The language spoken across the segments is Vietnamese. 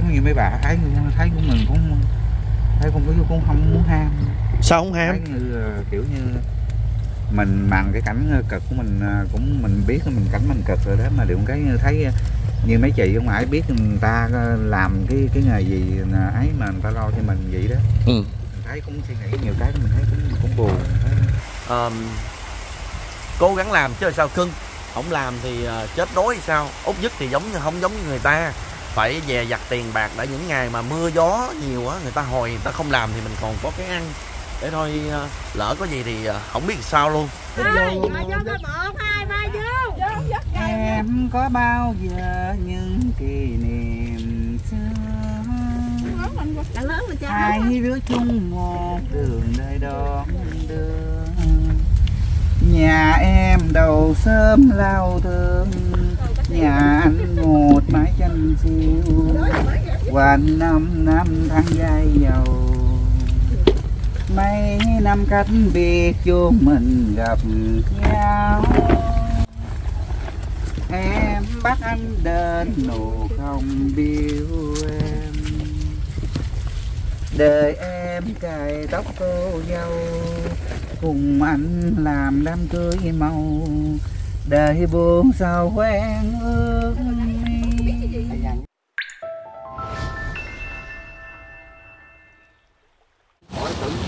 thấy như mấy bà thấy thấy của mình cũng thấy cũng cũng cũng không muốn ham. Sao không ham? Thấy như ờ, kiểu như mình mặn cái cảnh ờ, cực của mình ờ, cũng mình biết mình cảnh mình cực rồi đó mà đừng cái thấy như mấy chị không phải biết người ta làm cái cái nghề gì ấy mà người ta lo cho mình vậy đó. Ừ. mình thấy cũng suy nghĩ nhiều cái mình thấy cũng cũng buồn Ờm, cố gắng làm chứ sao cưng không làm thì chết đói sao? Út dứt thì giống như không giống như người ta phải dè dặt tiền bạc đã những ngày mà mưa gió nhiều á người ta hồi người ta không làm thì mình còn có cái ăn. Để thôi ờ, lỡ có gì thì ờ, không biết sao luôn. Em có bao giờ những kỷ niệm xưa? Hai đứa chung một đường đời đón đưa. Nhà em đầu sớm lao thương nhà anh một mái tranh siêu quanh năm năm tháng dài giàu mấy năm cách biệt chúng mình gặp nhau. Em bắt anh đến nụ không biêu em. Đời em cài tóc cô dâu. Cùng anh làm đám cưới mau đời buồn sao quen ước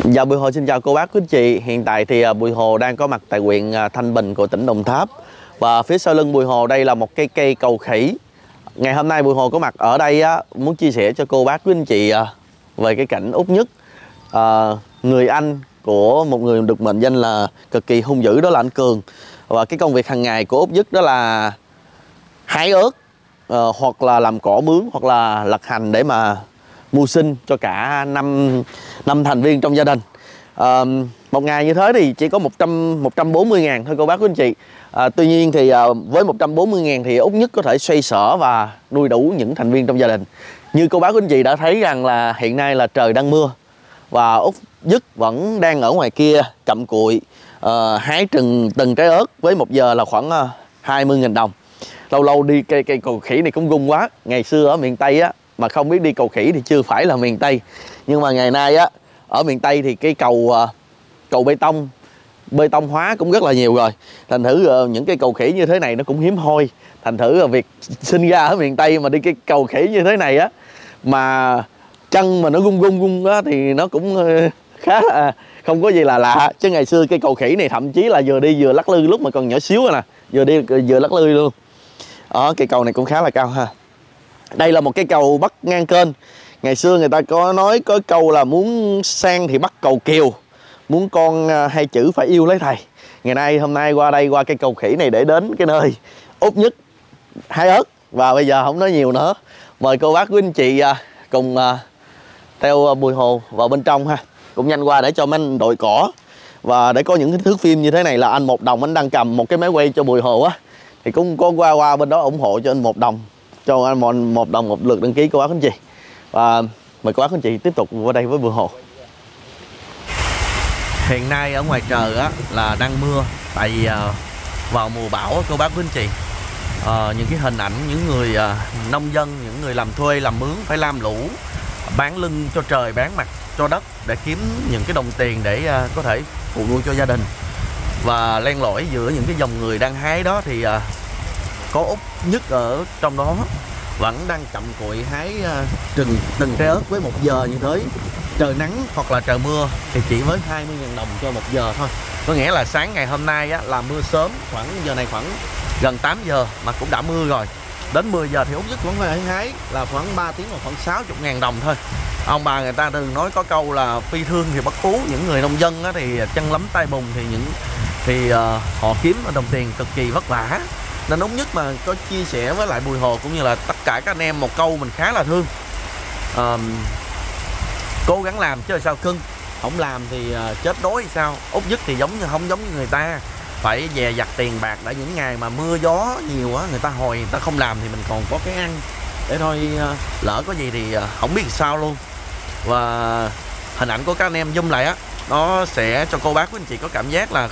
Dạ Bùi Hồ xin chào cô bác quý anh chị. Hiện tại thì à, Bùi Hồ đang có mặt tại huyện à, Thanh Bình của tỉnh Đồng Tháp. Và phía sau lưng Bùi Hồ đây là một cây cây cầu khỉ. Ngày hôm nay Bùi Hồ có mặt ở đây á, muốn chia sẻ cho cô bác quý anh chị à, về cái cảnh út nhất. À, Người anh của một người được mệnh danh là cực kỳ hung dữ đó là anh Cường. Và cái công việc hàng ngày của út nhất đó là hái ớt uh, hoặc là làm cỏ mướn hoặc là lật hành để mà mưu sinh cho cả năm năm thành viên trong gia đình. Ờ, một ngày như thế thì chỉ có 100 140 ngàn thôi cô bác quý anh chị. À, tuy nhiên thì à, với 140 ngàn thì út nhất có thể xoay sở và nuôi đủ những thành viên trong gia đình. Như cô bác quý anh chị đã thấy rằng là hiện nay là trời đang mưa và út nhất vẫn đang ở ngoài kia cặm cụi uh, hái từng từng trái ớt với một giờ là khoảng ờ, uh, 20.000 đồng. Lâu lâu đi cây cây cầu khỉ này cũng gung quá. Ngày xưa ở miền tây á mà không biết đi cầu khỉ thì chưa phải là miền tây. Nhưng mà ngày nay á ở miền tây thì cái cầu uh, cầu bê tông bê tông hóa cũng rất là nhiều rồi. Thành thử uh, những cái cầu khỉ như thế này nó cũng hiếm hoi. Thành thử uh, việc sinh ra ở miền tây mà đi cái cầu khỉ như thế này á mà chân mà nó gung gung gung á thì nó cũng khá là không có gì là lạ. Chứ ngày xưa cây cầu khỉ này thậm chí là vừa đi vừa lắc lư lúc mà còn nhỏ xíu rồi nè. Vừa đi vừa lắc lư luôn. Đó cây cầu này cũng khá là cao ha. Đây là một cái cầu bắc ngang kênh. Ngày xưa người ta có nói có câu là muốn sang thì bắt cầu kiều. Muốn con hay hai chữ phải yêu lấy thầy. Ngày nay, hôm nay qua đây qua cây cầu khỉ này để đến cái nơi út nhất, hai ớt. Và bây giờ không nói nhiều nữa. Mời cô bác quý anh chị à, cùng theo bùi hồ vào bên trong ha cũng nhanh qua để cho mấy anh đội cỏ. Và để có những cái thước phim như thế này là anh một đồng anh đang cầm một cái máy quay cho bùi hồ á. Thì cũng có qua qua bên đó ủng hộ cho anh một đồng cho anh một, một đồng một lượt đăng ký cô bác anh chị và mời cô bác anh chị tiếp tục qua đây với bùi hồ. Hiện nay ở ngoài trời á là đang mưa tại vì ờ, vào mùa bão cô bác quý anh chị à, ờ, những cái hình ảnh những người à, nông dân những người làm thuê làm mướn phải làm lũ bán lưng cho trời bán mặt cho đất để kiếm những cái đồng tiền để à, có thể phụ nuôi cho gia đình. Và len lỏi giữa những cái dòng người đang hái đó thì à, có út nhất ở trong đó vẫn đang chậm cụi hái à, từng từng trái ớt với một giờ như thế trời nắng hoặc là trời mưa thì chỉ với 20.000 đồng cho một giờ thôi. Có nghĩa là sáng ngày hôm nay á, là mưa sớm khoảng giờ này khoảng gần 8 giờ mà cũng đã mưa rồi đến 10 giờ thì út nhất vẫn phải hái là khoảng 3 tiếng là khoảng 60 ngàn đồng thôi. Ông bà người ta thường nói có câu là phi thương thì bất phú những người nông dân á, thì chân lắm tay bùn thì những thì ờ, họ kiếm đồng tiền cực kỳ vất vả. Nên út nhất mà có chia sẻ với lại bùi hồ cũng như là tất cả các anh em một câu mình khá là thương. Ờm, cố gắng làm chứ sao cưng. Không làm thì ờ, chết đói hay sao? Út nhất thì giống như không giống như người ta phải dè dặt tiền bạc đã những ngày mà mưa gió nhiều á người ta hồi người ta không làm thì mình còn có cái ăn. Để thôi ờ, lỡ có gì thì ờ, không biết sao luôn. Và hình ảnh của các anh em zoom lại á nó sẽ cho cô bác của anh chị có cảm giác là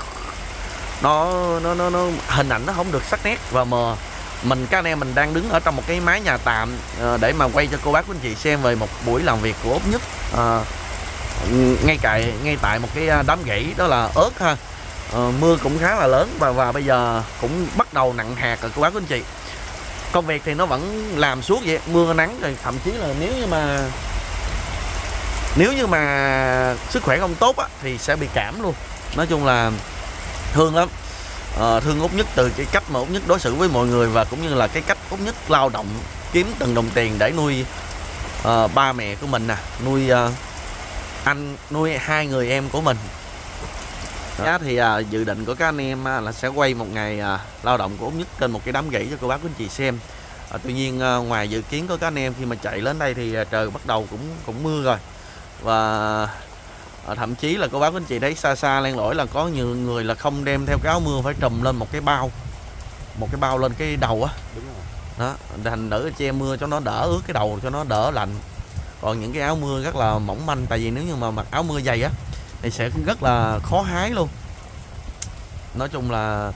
nó nó nó, nó hình ảnh nó không được sắc nét. Và mờ mình các anh em mình đang đứng ở trong một cái mái nhà tạm ờ, để mà quay cho cô bác của anh chị xem về một buổi làm việc của ốp nhất. À, ngay cài, ngay tại một cái đám gãy đó là ớt ha. Ờ, mưa cũng khá là lớn và và bây giờ cũng bắt đầu nặng hạt rồi các bác quý anh chị. Công việc thì nó vẫn làm suốt vậy mưa nắng rồi thậm chí là nếu như mà nếu như mà sức khỏe không tốt á, thì sẽ bị cảm luôn. Nói chung là thương lắm. À, thương út nhất từ cái cách mà út nhất đối xử với mọi người và cũng như là cái cách út nhất lao động kiếm từng đồng tiền để nuôi uh, ba mẹ của mình nè nuôi uh, anh nuôi hai người em của mình. Giá thì à, dự định của các anh em à, là sẽ quay một ngày à, lao động của út nhất trên một cái đám gãy cho cô bác quý anh chị xem. À, tuy nhiên à, ngoài dự kiến của các anh em khi mà chạy lên đây thì à, trời bắt đầu cũng cũng mưa rồi. Và à, thậm chí là cô bác quý anh chị thấy xa xa len lỏi là có nhiều người là không đem theo cái áo mưa phải trùm lên một cái bao một cái bao lên cái đầu á. Đó thành nữ che mưa cho nó đỡ ướt cái đầu cho nó đỡ lạnh. Còn những cái áo mưa rất là mỏng manh tại vì nếu như mà mặc áo mưa dày á thì sẽ rất là khó hái luôn. Nói chung là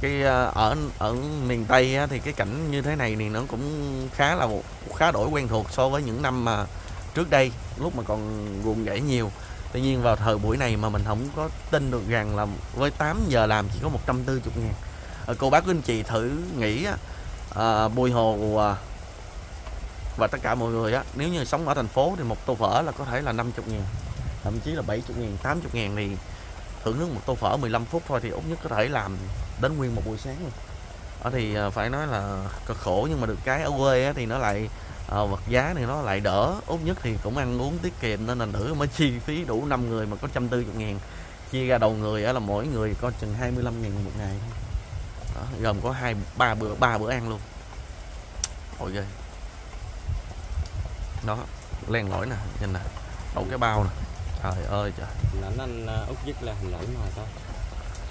cái ờ, ở ở miền tây á, thì cái cảnh như thế này thì nó cũng khá là một khá đổi quen thuộc so với những năm mà trước đây lúc mà còn ruộng rẫy nhiều. Tuy nhiên vào thời buổi này mà mình không có tin được rằng là với 8 giờ làm chỉ có 140 ngàn. Ờ, cô bác quý anh chị thử nghĩ à, Bùi ờ, Hồ à, và tất cả mọi người á nếu như sống ở thành phố thì một tô phở là có thể là 50 ngàn thậm chí là 70 ngàn 80 ngàn thì thưởng thức một tô phở 15 phút thôi thì út nhất có thể làm đến nguyên một buổi sáng luôn. Ở thì ờ, phải nói là cực khổ nhưng mà được cái ở quê thì nó lại à, vật giá thì nó lại đỡ. Út nhất thì cũng ăn uống tiết kiệm nên là nữ mới chi phí đủ 5 người mà có 140 ngàn. Chia ra đầu người là mỗi người có chừng 25 ngàn một ngày đó, gồm có hai ba bữa ba bữa ăn luôn. Ôi ghê đó len lỏi nè nhìn nè. Đậu cái bao nè trời ơi trời. Ảnh anh ờ, út dứt là hình lỗi màu sao?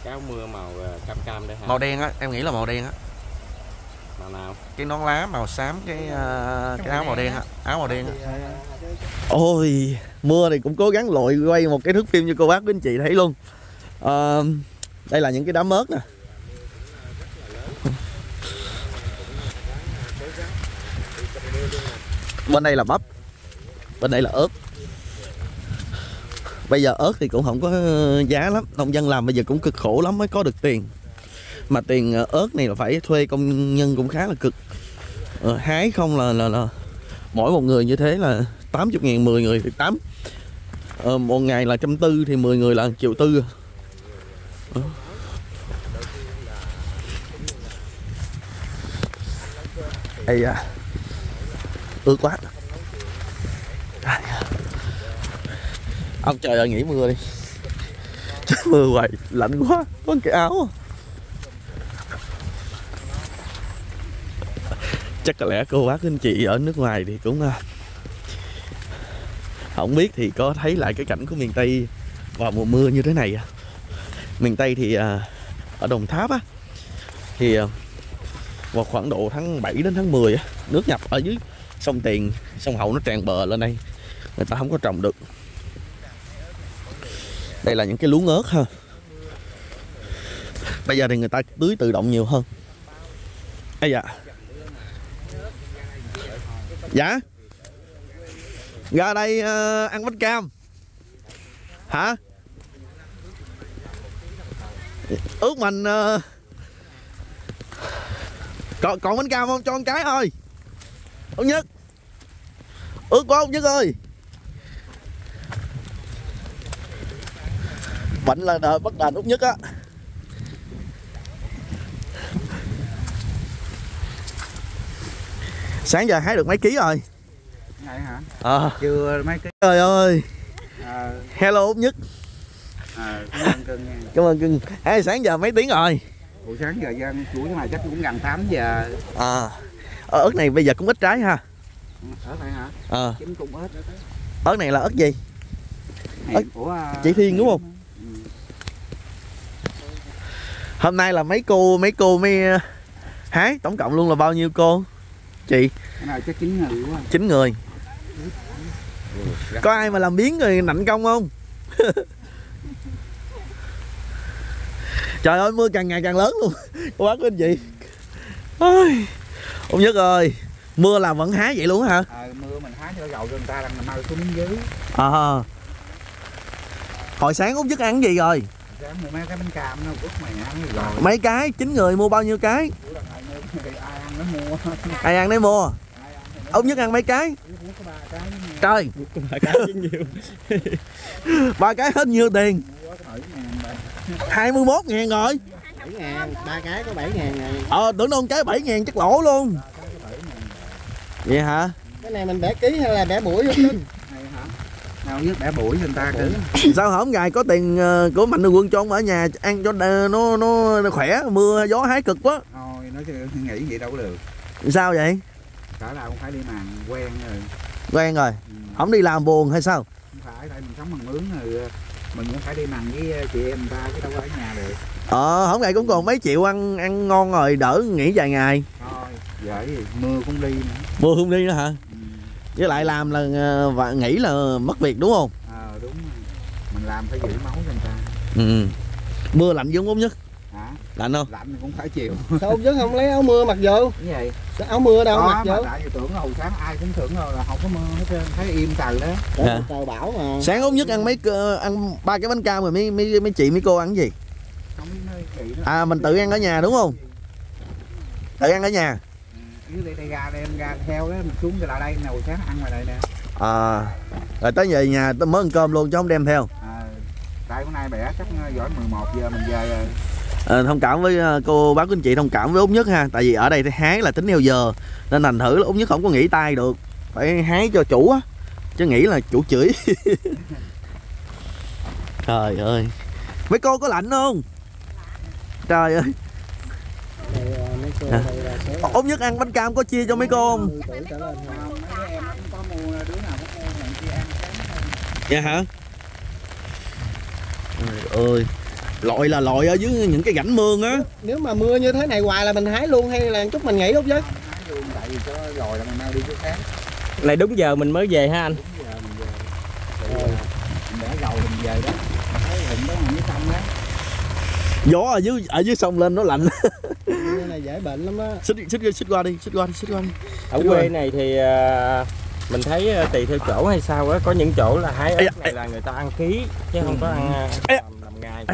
Cái áo mưa màu ờ, cam cam đây hả? Màu đen á em nghĩ là màu đen á. Màu nào? Cái nón lá màu xám cái ờ, cái áo màu đen á. áo màu đen á. Ôi mưa thì cũng cố gắng lội quay một cái thước phim cho cô bác quý anh chị thấy luôn. Ờ, đây là những cái đám ớt nè. Bên đây là bắp bên đây là ớt bây giờ ớt thì cũng không có ờ, giá lắm. Nông dân làm bây giờ cũng cực khổ lắm mới có được tiền. Mà tiền ờ, ớt này là phải thuê công nhân cũng khá là cực. Ờ, hái không là, là là mỗi một người như thế là 80 ngàn 10 người thì 8 ờ, một ngày là trăm tư thì 10 người là triệu tư. Ờ. Ây da Ướt quá Ai da. Ông trời ơi nghỉ mưa đi trời mưa hoài lạnh quá Có cái áo. À. Chắc có lẽ cô bác anh chị ở nước ngoài thì cũng à, Không biết thì có thấy lại cái cảnh của miền Tây vào mùa mưa như thế này. À. Miền Tây thì ở Đồng Tháp á Thì vào khoảng độ tháng 7 đến tháng 10 Nước nhập ở dưới sông Tiền, sông Hậu nó tràn bờ lên đây Người ta không có trồng được đây là những cái luống ớt ha. Bây giờ thì người ta tưới tự động nhiều hơn. Ấy dạ dạ? Ra đây uh, ăn bánh cam. Hả? Ước mình uh, còn còn bánh cam không? Cho con cái ơi. Ông nhất. Ước quá ông nhất ơi. Bệnh là đợi bắt đàn út nhất á. Sáng giờ hái được mấy ký rồi? Này hả? ờ. Chưa mấy cái trời ơi. À, hello út nhất. À, cảm ơn cưng nha. cảm ơn cưng. Hái sáng giờ mấy tiếng rồi? Buổi sáng giờ dân chuỗi này chắc cũng gần 8 giờ. à. Ờ, ớt này bây giờ cũng ít trái ha. Ở đây hả? ờ. Chín cũng ít. ớt này là ớt gì? Này của à, chị Thiên đúng không? Ừ. hôm nay là mấy cô mấy cô mới ờ, hái tổng cộng luôn là bao nhiêu cô? Chị? Chín người quá. chín người. Có ai mà làm biến rồi nạnh công không? Trời ơi mưa càng ngày càng lớn luôn. Cô bác anh chị. Ôi, ông nhất ơi mưa là vẫn hái vậy luôn hả? Ờ, mưa mình hái cho gầu cho người ta đang mau xuống dưới. À. Hồi sáng ông nhất ăn cái gì rồi mấy cái? Bánh cam nó quất mày ăn rồi mấy cái chín người mua bao nhiêu cái? Ai ăn nó mua ai ăn đấy mua? Ông nhất ăn mấy cái? Trời. Ba cái nhiều ba cái hết nhiêu tiền? Mua mươi ngàn 21 ngàn rồi. 7 ngàn, ba cái có 7 ngàn này. ờ tưởng đâu cái 7 ngàn chắc lỗ luôn. Vậy hả? Cái này mình bẻ ký hay là bẻ mũi không Linh? Nào biết bẻ bụi cho người ta kìa. sao hổm ngày có tiền ờ, của mạnh thường quân cho ông ở nhà ăn cho đ- nó nó nó khỏe mưa gió hái cực quá. Thôi nói chứ nghĩ vậy đâu có được. Sao vậy? Cả nào cũng phải đi màn quen rồi. Quen rồi. Ừ. không đi làm buồn hay sao? Không phải tại mình sống bằng mướn rồi mình cũng phải đi mần với chị em người ta chứ đâu có ở nhà được. Ờ hổm ngày cũng còn mấy triệu ăn ăn ngon rồi đỡ nghỉ vài ngày. Thôi gì mưa cũng đi nữa. Mưa không đi nữa hả? ừ. Với lại làm là ờ, và nghỉ là mất việc đúng không? Ờ đúng rồi. Mình làm phải giữ máu cho người ta. Ừ. mưa lạnh giống ốm nhất. Hả? Lạnh không? Lạnh thì cũng phải chịu. Sao ông chứ? Không lấy áo mưa mặc vô? cái gì? Sao áo mưa đâu đó mặc vô? tại vì tưởng hồi sáng ai cũng tưởng rồi là không có mưa hết trơn. Thấy im trời đó. Trời, Dạ. trời bão mà. sáng ốm nhất ăn mấy ăn ba cái bánh cam rồi mấy mấy mấy chị mấy cô ăn cái gì? Không à mình tự ăn ở nhà đúng không? Tự ăn ở nhà dưới đây đây ra đây em ra theo đó mình xuống cái lại đây nồi sáng ăn ngoài đây nè. À rồi tới về nhà tôi mới ăn cơm luôn chứ không đem theo. À, tại bữa nay bẻ chắc giỏi 11 giờ mình về rồi. À, thông cảm với ờ, cô bác anh chị thông cảm với út nhất ha. Tại vì ở đây thì hái là tính theo giờ nên thành thử là út nhất không có nghỉ tay được. Phải hái cho chủ á chứ nghĩ là chủ chửi. Trời ơi. Mấy cô có lạnh không? Trời ơi à, út nhất ăn bánh cam có chia cho mấy cô không? 10 tuổi trở lên thôi. không mấy em cũng có mua đứa nào cũng mua này kia ăn sáng dạ hả? Trời ơi lội là lội ở dưới những cái rãnh mương á. Nếu mà mưa như thế này hoài là mình hái luôn hay là chút mình nghỉ không chứ? này đúng giờ mình mới về ha anh. Đúng giờ mình về Tại vì, mình để gầu mình về đó thấy hình đó mình mới xong đó gió ở dưới ở dưới sông lên nó lạnh này dễ bệnh lắm á. xích xích xích qua đi xích qua đi xích qua đi. Ở Đúng quê rồi. này thì à, mình thấy à, tùy theo chỗ hay sao á có những chỗ là hái ớt này là người ta ăn ký chứ không có ăn à, Ây da. làm, làm ngày.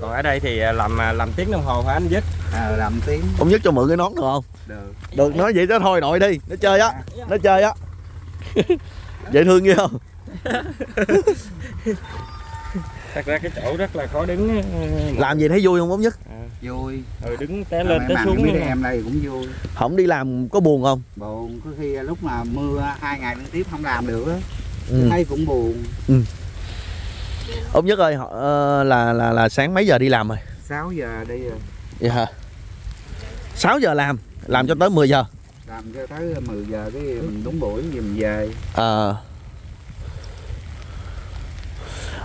Còn ở đây thì à, làm à, làm tiếng đồng hồ hả anh dứt à, làm tiếng. Ông nhất cho mượn cái nón được không? Được. Được nói vậy đó thôi nội đi nó chơi á nó chơi á. Dễ thương ghê không thật ra cái chỗ rất là khó đứng à, làm gì thấy vui không ông nhất? Vui. Rồi đứng té lên té xuống luôn nè. em đây cũng vui. Không đi làm có buồn không? Buồn có khi lúc mà mưa hai ngày liên tiếp không làm được á ừ. thấy cũng buồn. Ông nhất ơi họ- ờ, là là là sáng mấy giờ đi làm rồi? 6 giờ đi rồi. Hả 6 giờ làm làm cho tới 10 giờ. Làm cho tới 10 giờ cái mình đúng buổi gì mình về. Ờ.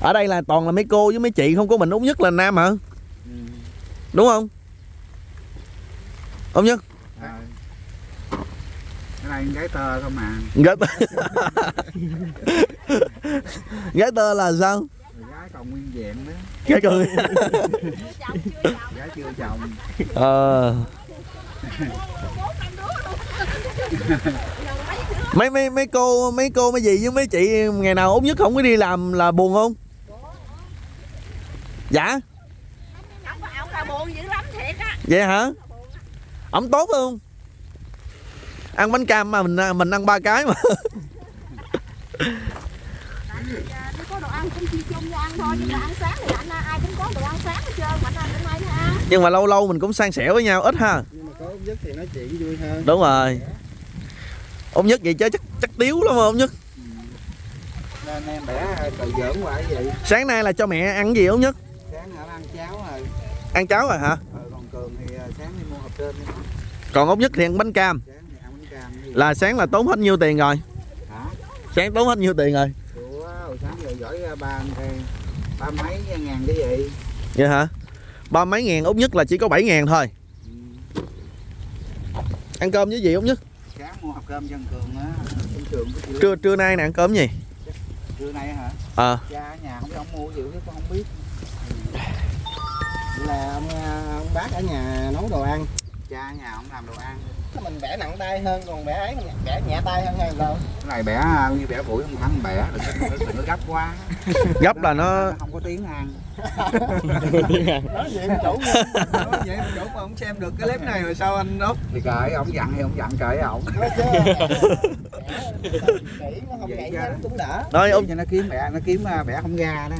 ở đây là toàn là mấy cô với mấy chị không có mình út nhất là nam hả? Ừ. đúng không? Ông nhất. À. cái này gái tơ không mà gái tơ. Gái tơ là sao? Gái còn nguyên vẹn đó. Gái cười gái chưa chồng. Ờ. Mấy mấy mấy cô mấy cô mấy gì với mấy chị ngày nào út nhất không có đi làm là buồn không dạ? Ông ông là buồn dữ lắm thiệt á. vậy hả? Ổng tốt không? Ăn bánh cam mà mình mình ăn ba cái mà. Nhưng mà lâu lâu mình cũng san sẻ với nhau ít ha. Nhưng mà có ông thì nói chuyện vui hơn. đúng rồi. Ông nhất vậy chứ chắc chắc tiếu lắm ông nhất. Nên em bẻ giỡn sáng nay là cho mẹ ăn gì ông nhất? Ăn cháo rồi hả? Ờ, còn cường thì à, sáng đi mua hộp trên đi còn ông nhất thì ăn bánh cam. Sáng thì ăn bánh cam là sáng là tốn hết nhiêu tiền rồi? Hả? Sáng tốn hết nhiêu tiền rồi? Ủa, sáng giờ giỏi ra ba ba mấy ngàn cái gì? Vậy hả? Ba mấy ngàn út nhất là chỉ có 7 ngàn thôi. Ừ. ăn cơm với gì út nhất? Sáng mua hộp cơm cường á. Dân cường chịu. Trưa trưa nay nè ăn cơm gì? Trưa nay hả? Ờ. Cha ở nhà không biết ông mua gì chứ con không biết Là ông, à, ông bác ở nhà nấu đồ ăn. cha nhà không làm đồ ăn mình bẻ nặng tay hơn còn bẻ ấy bẻ nhẹ tay hơn hay sao cái này bẻ như bẻ bụi không thắng bẻ đừng có, đừng có gấp quá gấp là nó không có tiếng ăn nói gì chủ nói vậy mà chủ mà không xem được cái clip này rồi sao anh út thì kệ ổng dặn thì ổng dặn kệ ổng nói chứ kỹ nó không Vậy vậy chứ. nó cũng đỡ nói út cho nó kiếm bẻ nó kiếm à, bẻ không ra đó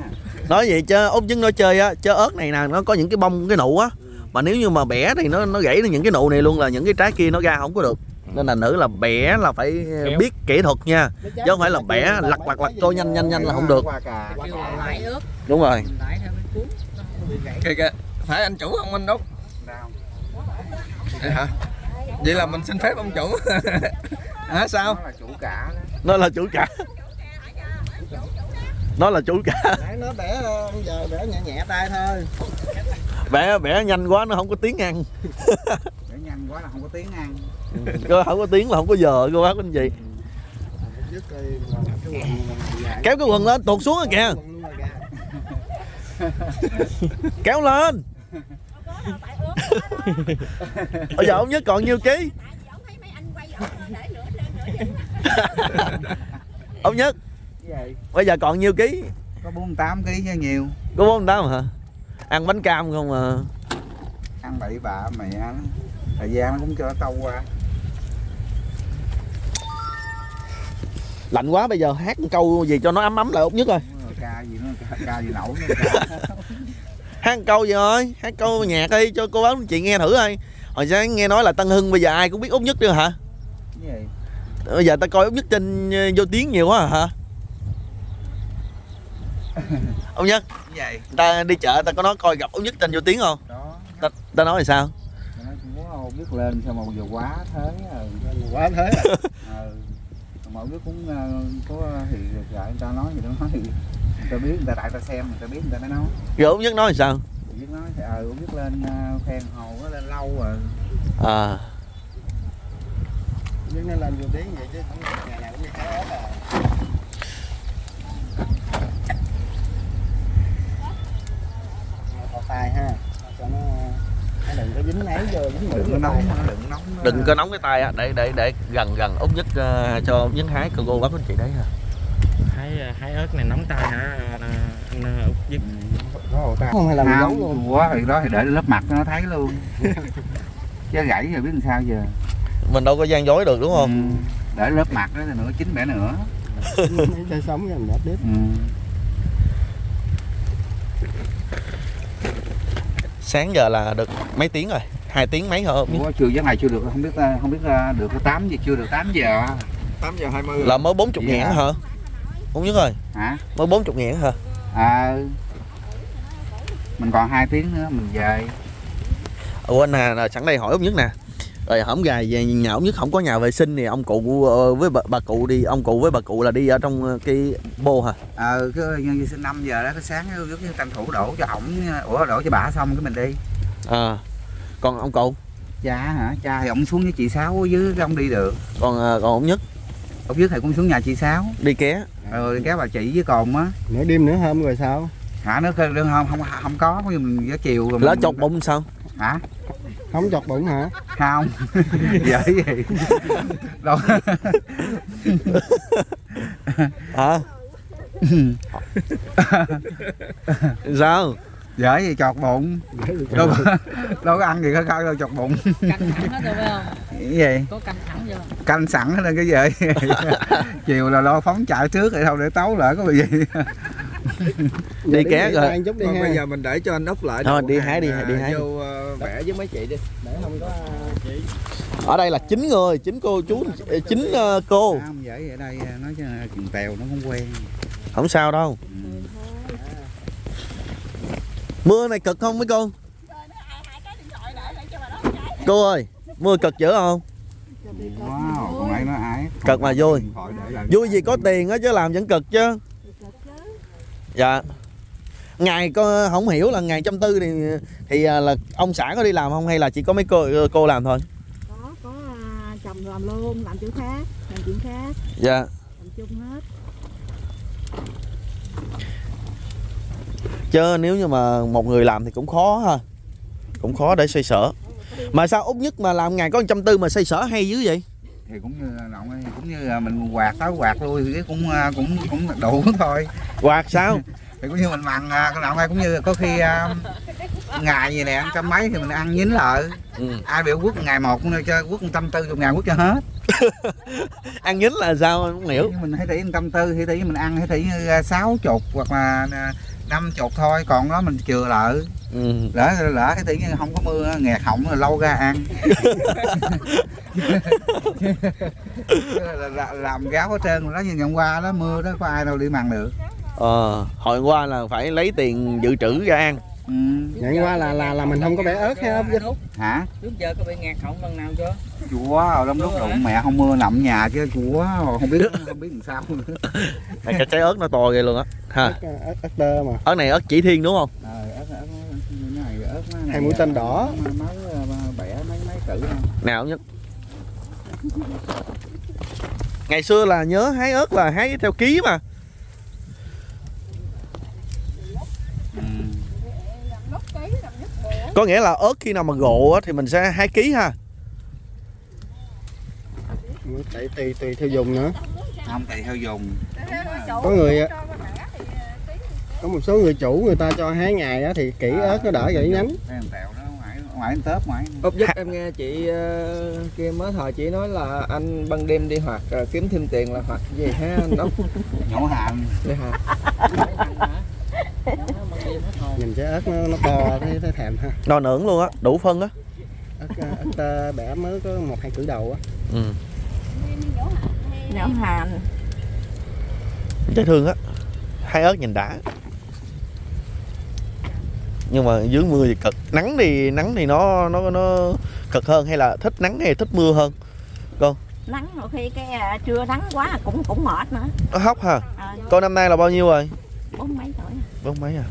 nói vậy chứ út chứng nói chơi á chơi ớt này nè nó có những cái bông cái nụ á. Mà nếu như mà bẻ thì nó nó gãy những cái nụ này luôn là những cái trái kia nó ra không có được. Nên là nữ là bẻ là phải Kéo. biết kỹ thuật nha. Chứ không phải là bẻ lặt lặt lặt cho nhanh nhanh nhanh là không được. đúng rồi. Kìa kìa phải anh chủ không anh đúc? Đâu? vậy hả? Vậy là mình xin phép ông chủ. Hả sao? Nó là chủ cả đó. nó là chủ cả nó là chủ cả. Nãy nó bẻ giờ bẻ nhẹ nhẹ tay thôi. Bẻ bẻ nhanh quá nó không có tiếng ăn. Để nhanh quá là không có tiếng ăn. Cơ không có tiếng là không có giờ cô bác anh chị. Dài kéo cái quần lên tuột xuống rồi kìa. Kéo lên. Bây giờ ông nhất còn nhiêu ký? Ông thấy mấy anh quay ở để lửa lên nữa ông nhất bây giờ còn nhiêu ký? Có 48 kg chứ nhiều. Có bốn tám hả? Ăn bánh cam không à? Ăn bậy bạ mẹ nó. Thời gian nó cũng cho nó tâu qua lạnh quá bây giờ hát câu gì cho nó ấm ấm lại út nhất rồi. Ca gì nữa ca, ca gì nổi hát câu gì thôi hát câu nhạc đi cho cô bác chị nghe thử coi. Hồi sáng nghe nói là tân hưng bây giờ ai cũng biết út nhất nữa hả? Bây giờ ta coi út nhất trên ờ, vô tiếng nhiều quá hả ông nhất gì ta đi chợ ta có nói coi gặp út nhất trên vô tiếng không? Đó ta, ta nói là sao? Cũng có biết lên sao mà giờ quá thế rồi quá thế à. ờ mà biết cũng ờ, có thì rồi người ta nói gì đó nói thì người ta biết người ta tại ta xem người ta biết người ta mới nói. Rồi út nhất nói là sao? Biết nói thì ờ biết lên ờ, khen hồ nó lên lâu rồi. À. Nhưng nó lên vô tiếng vậy chứ không ngày nào cũng đi cái ớt à tay ha. Cho nó nó đừng có dính ấy vô dính mũi đừng nóng đừng nóng. Đừng có nóng cái tay á để để để gần gần út nhất ờ, cho út nhất hái cô cô bác anh chị đấy ha. Hái hái ớt này nóng tay hả? Anh, anh út ta không hay là mình giấu luôn. quá thì đó thì để lớp mặt nó thấy luôn. Chứ gãy rồi biết làm sao giờ. Mình đâu có gian dối được đúng không? Ừ. để lớp mặt đó thì nữa chín bẻ nữa chơi sống rồi mình tiếp ừ. Sáng giờ là được mấy tiếng rồi? Hai tiếng mấy hả nhất Ủa, chưa giấc này chưa được không biết ờ, không biết ờ, được cái 8 giờ chưa được 8 giờ 8 giờ 20 là mới 40 Dạ. ngàn hả? Út nhất ơi hả? Mới 40 ngàn hả? À, mình còn 2 tiếng nữa mình về. Ủa anh nè, sẵn đây hỏi út nhất nè rồi hổng gà về nhà út nhất không có nhà vệ sinh thì ông cụ ờ, với bà, bà cụ đi ông cụ với bà cụ là đi ở trong ờ, cái bô hả? Ờ cái nhân viên sinh 5 giờ đó cái sáng như tranh thủ đổ cho ổng ủa đổ cho bà xong cái mình đi. À còn ông cụ? Cha hả cha thì ổng xuống với chị sáu dưới cái ông đi được. Còn ờ, còn út nhất? Ông dưới thì cũng xuống nhà chị sáu. Đi ké? Rồi kéo bà chị với cồn á. Nửa đêm nửa hôm rồi sao? Hả nó không không không, không có có mình chiều rồi lỡ chột bụng sao? Hả không chọt bụng hả? Không. Dễ gì đâu. Hả? Sao? Dễ gì chọt bụng. Đâu có, đâu có ăn gì có coi đâu chọt bụng. Căng thẳng hết rồi phải không? Cái gì có căng thẳng chưa canh sẵn hết lên cái gì? Chiều là lo phóng chạy trước rồi đâu để tấu lại có bị gì đi ké rồi. ăn chút đi ha. bây giờ mình để cho anh ốc lại Thôi, đi hái đi, đi hái. vô ờ, vẽ với mấy chị đi. Để không có chị ở đây là chín người chín cô chú ờ, chín ờ, cô. Không dễ vậy ở đây nói tèo nó không quen. Không sao đâu. Mưa này cực không mấy cô? Cô ơi mưa cực dữ không? Wow con ấy nó ái. Cực mà vui. Vui gì có tiền á chứ làm vẫn cực chứ dạ. Ngày có không hiểu là ngày trăm tư thì thì à, là ông xã có đi làm không hay là chỉ có mấy cô cô làm thôi? Có có à, chồng làm luôn làm chỗ khác làm chuyện khác. Dạ. Làm chung hết. Chứ nếu như mà một người làm thì cũng khó ha. Cũng khó để xoay sở. Mà sao út nhất mà làm ngày có trăm tư mà xây sở hay dữ vậy thì cũng như là nọng cũng như mình quạt tới quạt lui thì cũng à, cũng cũng đủ thôi. Quạt sao? Thì cũng như mình mặn à, cái nọng hay cũng như có khi à, ngày gì nè ăn trăm mấy thì mình ăn nhín lại ừ. ai biểu quất ngày một cũng cho quất trăm tư chục ngàn quất cho hết. Ăn nhín là sao không hiểu. Mình thấy tỷ trăm tư thì tỷ mình ăn thì tỷ như sáu chục hoặc là năm chục thôi còn đó mình chừa lại. Ừ. lỡ lỡ cái tỷ như không có mưa nghẹt họng rồi lâu ra ăn. Là- là- làm gáo hết trơn đó như ngày hôm qua đó mưa đó có ai đâu đi mặn được. Ờ hồi qua là phải lấy tiền dự trữ ra ăn ừ. Ngày qua là là là mình không có bẻ ớt hay không? hả trước giờ có bị ngạt họng lần nào chưa chúa lắm lúc đụng mẹ không mưa nằm nhà chứ chúa không biết không biết làm sao Này, cái trái ớt nó to ghê luôn á ha Ớt, ớt, ớt tơ mà. ớt này ớt chỉ thiên đúng không Ờ, ớt ớt này ớt này Hai mũi tên đỏ. mới mới bẻ mấy mấy cử thôi. nào nhất ngày xưa là nhớ hái ớt là hái theo ký mà có nghĩa là ớt khi nào mà gộ á, thì mình sẽ hái ký ha. Tại tùy tùy theo dùng nữa. không tùy theo dùng Có người có một số người chủ người ta cho hái ngày á thì kỹ ớt nó đỡ gãy nhánh. đó ngoài tớp ngoài. Ốp dứt em nghe chị ờ, kia mới thời chị nói là anh ban đêm đi hoặc ờ, kiếm thêm tiền là hoặc gì ha anh ốc nhổ hàm vậy hả Nhìn trái ớt nó, nó to thấy, thấy thèm ha. đo nưởng luôn á đủ phân á. Ớt, ớt tơ bẻ mới có một hai cử đầu á. ừ. nhậu hành dễ thương á hái ớt nhìn đã. Nhưng mà dưới mưa thì cực. Nắng thì nắng thì nó nó nó cực hơn hay là thích nắng hay thích mưa hơn? Nắng đôi khi cái à, trưa nắng quá cũng cũng mệt nữa. Nó hóc ha à, con năm nay là bao nhiêu rồi? Bốn mấy tuổi. Bốn mấy à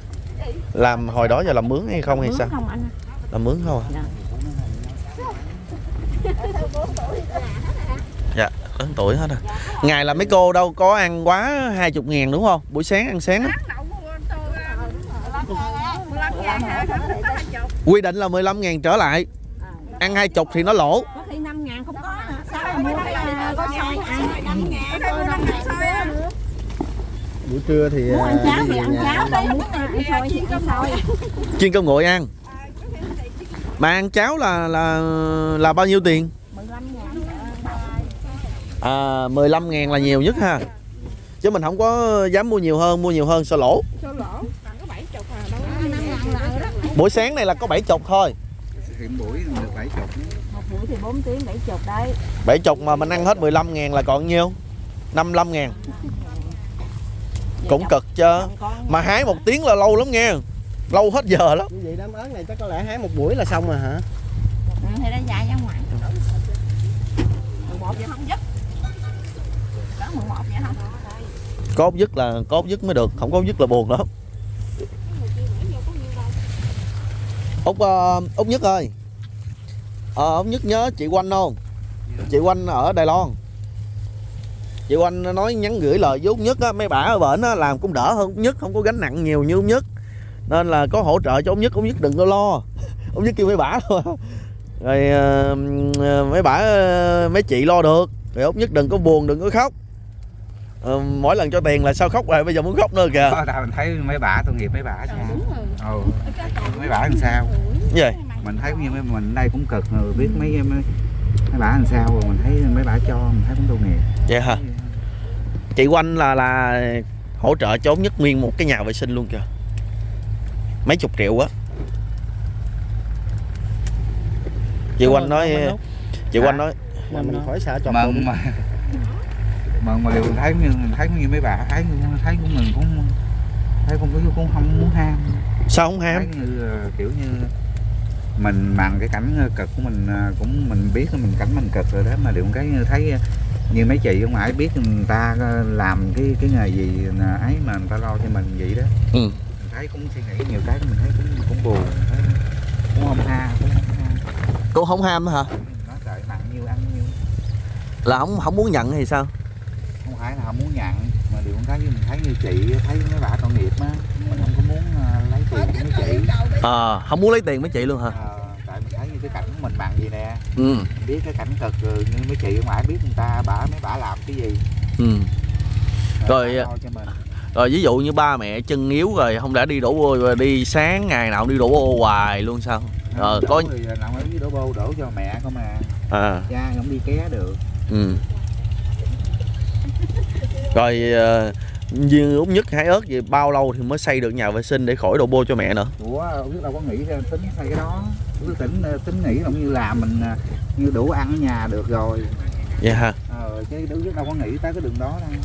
làm hồi đó giờ làm mướn hay không hay Mướn sao? không anh làm mướn không à? Dạ. dạ lớn tuổi hết rồi ngày là mấy cô đâu có ăn quá hai chục ngàn đúng không? Buổi sáng ăn sáng á. Quy định là 15 ngàn trở lại. Ăn hai chục thì nó lỗ có khi năm ngàn không có nữa sao mà mua cái à, có xôi ăn năm ngàn có năm ngàn xôi ăn Buổi trưa thì muốn ăn à, cháo thì ăn cháo còn muốn ăn xôi thì ăn xôi chiên cơm nguội ăn. Mà ăn cháo là là là bao nhiêu tiền? 15 ngàn à 15 ngàn là nhiều nhất ha. Chứ mình không có dám mua nhiều hơn mua nhiều hơn sợ lỗ. 70 à đâu. Có 5 ngàn là đó. Buổi sáng này là có bảy chục thôi. Hiện buổi được bảy chục. Một buổi thì 4 tiếng 70 đấy. Bảy chục mà mình ăn hết 15 ngàn là còn nhiêu? 55 ngàn cũng cực chứ. Con mà hái một tiếng là lâu lắm nghe lâu hết giờ lắm. Như vậy đám ớt này chắc có lẽ hái một buổi là xong rồi hả? Ừ, thì nó dài ra ngoài. 11 giờ không dứt. Đó 11 giờ không có ốc dứt là có ốc dứt mới được. Không có ốc dứt là buồn lắm. Út uh, út nhất ơi. Ờ út nhất nhớ chị quanh không? Chị quanh ở đài loan chị quanh nói nhắn gửi lời với út nhất á mấy bả ở bển á làm cũng đỡ hơn út nhất không có gánh nặng nhiều như út nhất. Nên là có hỗ trợ cho út nhất út nhất đừng có lo. Út nhất kêu mấy bả thôi. Rồi ờ, mấy bả ờ, mấy chị lo được. Rồi út nhất đừng có buồn đừng có khóc. Ờ, mỗi lần cho tiền là sao khóc rồi bây giờ muốn khóc nữa kìa. Đâu mình thấy mấy bà tội nghiệp mấy bà nha. Ừ mấy bà làm sao? Gì? Mình thấy cũng như mấy mình đây cũng cực rồi biết mấy mấy, mấy bà làm sao rồi mình thấy mấy bà cho mình thấy cũng tội nghiệp. Vậy hả chị quanh là là hỗ trợ út nhất nguyên một cái nhà vệ sinh luôn kìa. Mấy chục triệu á. Chị quanh nói chị quanh nói Mà mình khỏi sợ chọc mà mà mà mà điều mình thấy như mình thấy như mấy bà thấy thấy của mình cũng thấy cũng cũng không muốn ham. Sao không ham? Thấy như ờ, kiểu như mình mặn cái cảnh ờ, cực của mình ờ, cũng mình biết mình cảnh mình cực rồi đó mà điều cái thấy ờ, như mấy chị không phải biết người ta làm cái cái nghề gì ấy mà người ta lo cho mình vậy đó. Ừ. mình thấy cũng suy nghĩ nhiều cái mình thấy cũng cũng buồn thấy cũng không ha cũng không ha. Cô không ham hả? Nó trời mặn nhiêu ăn nhiêu là không không muốn nhận hay sao? Không phải là không muốn nhận mà điều cái như mình thấy như chị thấy mấy bà tội nghiệp á mình không có muốn ờ, lấy tiền của mấy chị. Ờ không muốn lấy tiền mấy chị luôn hả? Ờ, tại mình thấy như cái cảnh của mình bằng gì nè. Ừ. Biết cái cảnh cực rồi như mấy chị ở ngoài biết người ta bả mấy bả làm cái gì. Ừ. Rồi, bả à, mình. rồi ví dụ như ba mẹ chân yếu rồi không lẽ đi đổ ô rồi đi sáng ngày nào cũng đi đổ ô hoài luôn sao? Ờ có thì nào đổ bô đổ cho mẹ không mà à. Cha không đi ké được. Ừ. Rồi uh, như út nhất hái ớt vậy bao lâu thì mới xây được nhà vệ sinh để khỏi đổ bô cho mẹ nữa? Ủa không biết đâu có nghĩ tính xây cái đó cứ tính tính nghĩ là như làm mình à, như đủ ăn ở nhà được rồi. Vậy ha. Ờ chứ đâu có nghĩ tới cái đường đó đâu.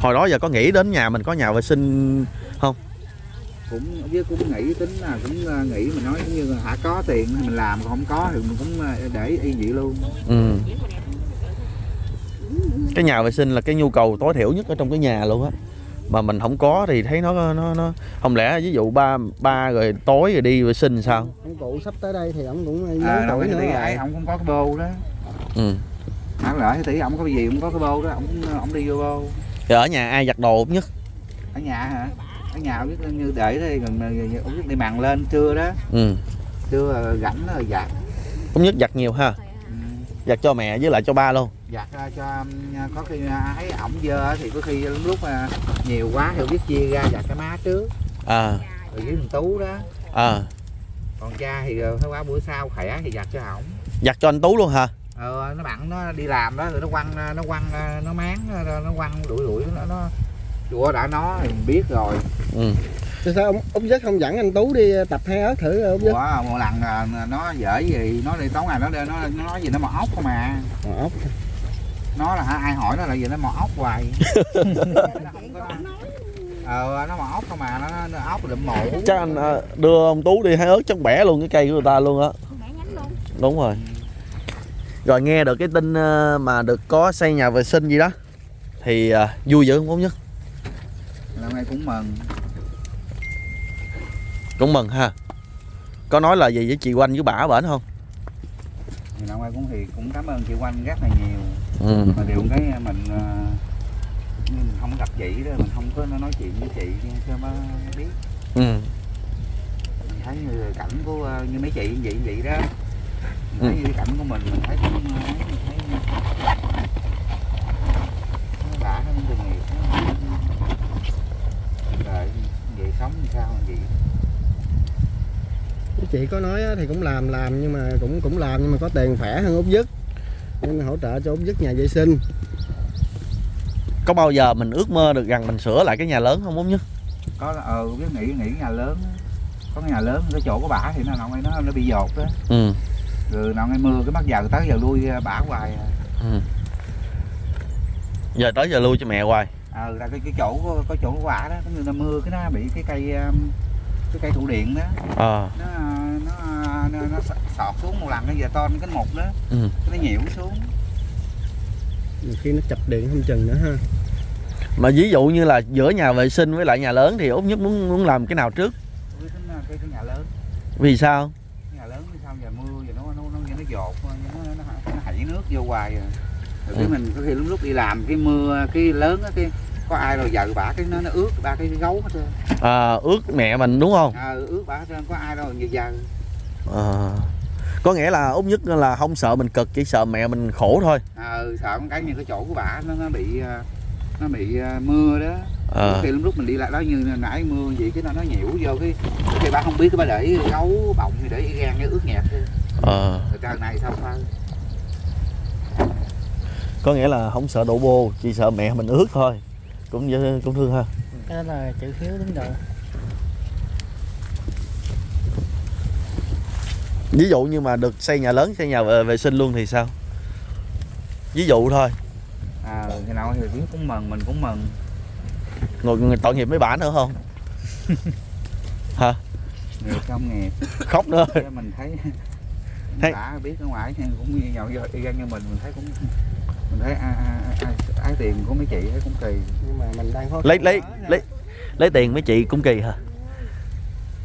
Hồi đó giờ có nghĩ đến nhà mình có nhà vệ sinh cũng với cũng nghĩ tính là cũng à, nghĩ mình nói giống như là hả có tiền mình làm còn không có thì mình cũng à, để y vậy luôn. Ừ. Cái nhà vệ sinh là cái nhu cầu tối thiểu nhất ở trong cái nhà luôn á mà mình không có thì thấy nó nó nó không lẽ ví dụ ba ba rồi tối rồi đi vệ sinh sao? Ông cụ sắp tới đây thì ông cũng lớn à, tuổi nữa rồi. ông không có cái bô đó. Ừ. Hắn lỡ cái tỷ ông có cái gì ông có cái bô đó ông ông đi vô bô. Thì ở nhà ai giặt đồ nhất. Ở nhà hả? Ở nhà ông biết như để đây gần ông biết đi màn lên trưa đó. Ừ. Trưa rảnh rồi giặt. Út nhất giặt nhiều ha? ừ. Giặt cho mẹ với lại cho ba luôn. Giặt cho um, có khi à, thấy ổng dơ thì có khi lúc mà nhiều quá thì biết chia ra giặt cái má trước. À. Rồi dưới thằng tú đó. À. Còn cha thì ờ, thấy quá bữa sau khỏe thì giặt cho ổng. Giặt cho anh tú luôn hả? Ờ nó bận nó đi làm đó rồi nó quăng nó quăng nó máng nó quăng đuổi đuổi nó nó chùa đã nó thì mình biết rồi. Ừ Thì sao ông ông dứt không dẫn anh tú đi tập hai ớt thử ông dứt Ủa, một lần à, nó dở gì nó đi tối ngày nó nó nó nói gì nó mò ốc không mà ốc. Nó là hả, ai hỏi nó là gì nó mò ốc hoài. Nó không có- ờ nó mò ốc không mà nó, nó ốc đụm mộ chắc anh à, đưa ông tú đi hái ớt chắc bẻ luôn cái cây của người ta luôn á. Mẹ nhánh luôn. đúng rồi. Rồi nghe được cái tin ờ, mà được có xây nhà vệ sinh gì đó thì à, vui dữ không nhất? Năm nay cũng mừng cũng mừng ha. Có nói là gì với chị quanh với bả bển không? Thì năm nay cũng thì cũng cảm ơn chị quanh rất là nhiều. Ừ. Mà điều cái mình như mình không gặp chị đó mình không có nói chuyện với chị cho nó biết? Ừ. Mình thấy như cảnh của ờ, như mấy chị như vậy như vậy đó. Mình thấy như cái cảnh của mình mình thấy cũng ờ, mình thấy nó đã nó cũng tội nghiệp nó rồi vậy sống làm sao mà vậy chị có nói á, thì cũng làm làm nhưng mà cũng cũng làm nhưng mà có tiền khỏe hơn út dứt. Nên hỗ trợ cho út dứt nhà vệ sinh. Có bao giờ mình ước mơ được rằng mình sửa lại cái nhà lớn không út nhất có là ờ biết nghĩ nghĩ nhà lớn có cái nhà lớn cái chỗ của bả thì nó nào ngay nó nó bị dột đó ừ. Rồi nào ngay mưa cái bắt giờ tới giờ lui bả hoài à. ừ. Giờ tới giờ lui cho mẹ hoài. Ờ là cái cái chỗ có chỗ của bả đó là mưa cái nó bị cái cây um, cái cây trụ điện đó. Ờ. Nó nó nó, nó sọ- sọt xuống một lần cái giờ to cái mục đó. Ừ. Nó nhiễu xuống. Nhiều khi nó chập điện không chừng nữa ha. Mà ví dụ như là giữa nhà vệ sinh với lại nhà lớn thì út nhất muốn muốn làm cái nào trước? Cái cái, cái nhà lớn. Vì sao? Cái nhà lớn sao giờ mưa giờ nó nó nó nó, nó dột nó nó, nó, nó hãy nước vô hoài rồi rồi cái Ừ. mình có khi lúc lúc đi làm cái mưa cái lớn á cái có ai rồi vợ bả cái nó nó ướt ba cái gấu hết trơn. À, ước mẹ mình đúng không? À, ướt bả hết trơn có ai đâu như giờ Ờ. có nghĩa là út nhất là không sợ mình cực chỉ sợ mẹ mình khổ thôi. À, sợ con cái như cái chỗ của bả nó nó bị ờ, nó bị ờ, mưa đó. Ờ. Thì lúc lúc mình đi lại đó như nãy mưa vậy cái nó nó nhiễu vô cái cái bà không biết cái bà để gấu bọng thì để y gan cái ướt nhẹp thôi ờ. Rồi trời này sao sao? Có nghĩa là không sợ đổ bô chỉ sợ mẹ mình ướt thôi. Cũng dễ- cũng thương ha. Cái đó là chữ khiếu đứng đầu ví dụ như mà được xây nhà lớn xây nhà vệ, sinh luôn thì sao? Ví dụ thôi. À thì nào thì biết cũng mừng mình cũng mừng. Người, người tội nghiệp mấy bả nữa không? Hả? Nghiệp không nghiệp. Khóc nữa. Chứ mình thấy Thấy- bả biết ở ngoài thì cũng như nhau vô y gan như mình mình thấy cũng mình thấy ai, ai, ai, ai tiền của mấy chị thấy cũng kỳ. Nhưng mà mình đang khó lấy lấy lấy lấy tiền mấy chị cũng kỳ hả